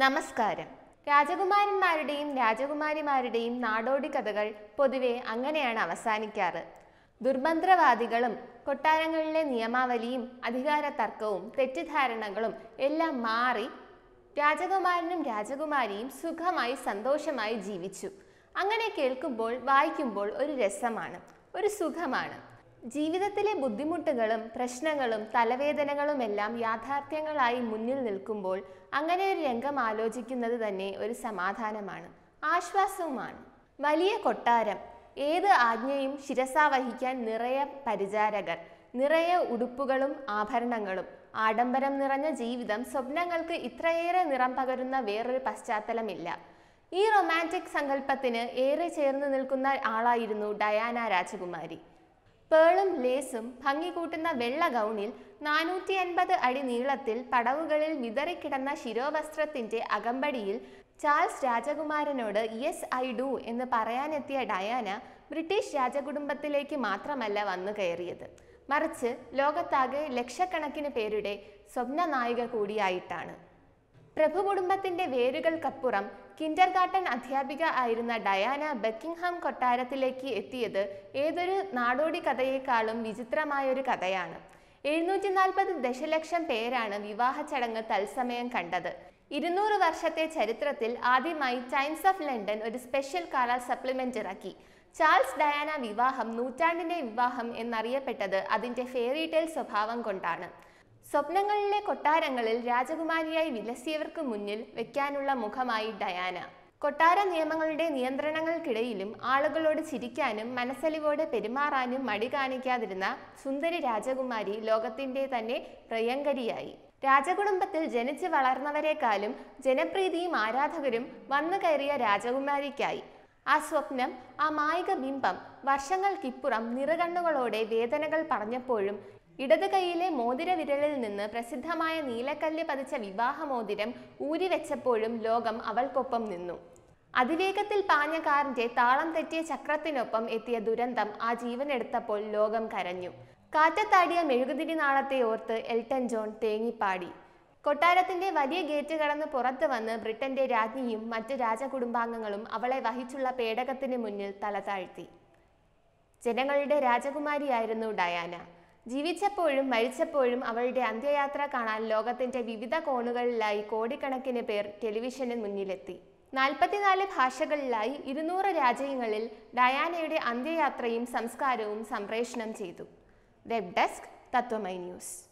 നമസ്കാരം. രാജകുമാരന്മാരുടെയും രാജകുമാരിമാരുടെയും നാടോടി കഥകൾ പൊതുവെ അങ്ങനെയാണ് അവസാനിക്കാറ്. ദുർമന്ത്രവാദികളും കൊട്ടാരങ്ങളിലെ നിയമാവലിയും അധികാര തർക്കവും തെറ്റിദ്ധാരണകളും എല്ലാം മാറി രാജകുമാരനും രാജകുമാരിയും സുഖമായി സന്തോഷമായി ജീവിച്ചു. അങ്ങനെ കേൾക്കുമ്പോൾ വായിക്കുമ്പോൾ ഒരു രസമാണ് ഒരു സുഖമാണ്. ജീവിതത്തിലെ ബുദ്ധിമുട്ടുകളും പ്രശ്നങ്ങളും തലവേദനകളുമെല്ലാം യാഥാർത്ഥ്യങ്ങളായി മുന്നിൽ നിൽക്കുമ്പോൾ അങ്ങനെ ഒരു രംഗം ആലോചിക്കുന്നത് തന്നെ ഒരു സമാധാനമാണ് ആശ്വാസവുമാണ്. വലിയ കൊട്ടാരം ഏത് ആജ്ഞയും ശിരസാവഹിക്കാൻ നിറയെ പരിചാരകർ നിറയെ ഉടുപ്പുകളും ആഭരണങ്ങളും ആഡംബരം നിറഞ്ഞ ജീവിതം സ്വപ്നങ്ങൾക്ക് ഇത്രയേറെ നിറം പകരുന്ന വേറൊരു പശ്ചാത്തലമില്ല. ഈ റൊമാന്റിക് സങ്കല്പത്തിന് ഏറെ ചേർന്ന് നിൽക്കുന്ന ആളായിരുന്നു ഡയാന രാജകുമാരി. പേളും ലേസും ഭംഗി കൂട്ടുന്ന വെള്ള ഗൗണിൽ നാനൂറ്റി അൻപത് അടി നീളത്തിൽ പടവുകളിൽ വിതറിക്കിടന്ന ശിരോവസ്ത്രത്തിന്റെ അകമ്പടിയിൽ ചാൾസ് രാജകുമാരനോട് യെസ് ഐ ഡു എന്ന് പറയാനെത്തിയ ഡയാന ബ്രിട്ടീഷ് രാജകുടുംബത്തിലേക്ക് മാത്രമല്ല വന്നു കയറിയത്. മറിച്ച് ലോകത്താകെ ലക്ഷക്കണക്കിന് പേരുടെ സ്വപ്ന നായിക കൂടിയായിട്ടാണ്. പ്രഭു കുടുംബത്തിന്റെ വേരുകൾക്കപ്പുറം കിൻഡർ ഗാർട്ടൻ അധ്യാപിക ആയിരുന്ന ഡയാന ബക്കിംഗ്ഹാം കൊട്ടാരത്തിലേക്ക് എത്തിയത് ഏതൊരു നാടോടി കഥയേക്കാളും വിചിത്രമായൊരു കഥയാണ്. എഴുന്നൂറ്റി നാൽപ്പത് ദശലക്ഷം പേരാണ് വിവാഹ ചടങ്ങ് തത്സമയം കണ്ടത്. ഇരുന്നൂറ് വർഷത്തെ ചരിത്രത്തിൽ ആദ്യമായി ടൈംസ് ഓഫ് ലണ്ടൻ ഒരു സ്പെഷ്യൽ കാല സപ്ലിമെന്റ് ഇറക്കി. ചാൾസ് ഡയാന വിവാഹം നൂറ്റാണ്ടിന്റെ വിവാഹം എന്നറിയപ്പെട്ടത് അതിന്റെ ഫെയറി ടെയിൽ സ്വഭാവം കൊണ്ടാണ്. സ്വപ്നങ്ങളിലെ കൊട്ടാരങ്ങളിൽ രാജകുമാരിയായി വിലസിയവർക്ക് മുന്നിൽ വെക്കാനുള്ള മുഖമായി ഡയാന. കൊട്ടാര നിയമങ്ങളുടെ നിയന്ത്രണങ്ങൾക്കിടയിലും ആളുകളോട് ചിരിക്കാനും മനസ്സലിവോടെ പെരുമാറാനും മടി കാണിക്കാതിരുന്ന സുന്ദരി രാജകുമാരി ലോകത്തിന്റെ തന്നെ പ്രിയങ്കരിയായി. രാജകുടുംബത്തിൽ ജനിച്ചു വളർന്നവരെക്കാളും ജനപ്രീതിയും ആരാധകരും വന്നു കയറിയ രാജകുമാരിക്കായി. ആ സ്വപ്നം ആ മായിക ബിംബം വർഷങ്ങൾക്കിപ്പുറം നിറകണ്ണുകളോടെ വേദനകൾ പറഞ്ഞപ്പോഴും ഇടത് കൈയിലെ മോതിര വിരലിൽ നിന്ന് പ്രസിദ്ധമായ നീലക്കല്ല് പതിച്ച വിവാഹമോതിരം ഊരിവെച്ചപ്പോഴും ലോകം അവൾക്കൊപ്പം നിന്നു. അതിവേഗത്തിൽ പാഞ്ഞ കാറിന്റെ താളം തെറ്റിയ ചക്രത്തിനൊപ്പം എത്തിയ ദുരന്തം ആ ജീവനെടുത്തപ്പോൾ ലോകം കരഞ്ഞു. കാറ്റത്താടിയ മെഴുകുതിരി നാളത്തെ ഓർത്ത് എൽട്ടൻ ജോൺ തേങ്ങിപ്പാടി. കൊട്ടാരത്തിന്റെ വലിയ ഗേറ്റ് കടന്ന് പുറത്തു വന്ന് ബ്രിട്ടന്റെ രാജ്ഞിയും മറ്റ് രാജകുടുംബാംഗങ്ങളും അവളെ വഹിച്ചുള്ള പേടകത്തിന് മുന്നിൽ തല താഴ്ത്തി. ജനങ്ങളുടെ രാജകുമാരിയായിരുന്നു ഡയാന. ജീവിച്ചപ്പോഴും മരിച്ചപ്പോഴും അവളുടെ അന്ത്യയാത്ര കാണാൻ ലോകത്തിന്റെ വിവിധ കോണുകളിലായി കോടിക്കണക്കിന് പേർ ടെലിവിഷന് മുന്നിലെത്തി. നാൽപ്പത്തിനാല് ഭാഷകളിലായി ഇരുന്നൂറ് രാജ്യങ്ങളിൽ ഡയാനയുടെ അന്ത്യയാത്രയും സംസ്കാരവും സംപ്രേഷണം ചെയ്തു. Web desk Tatwamayi news.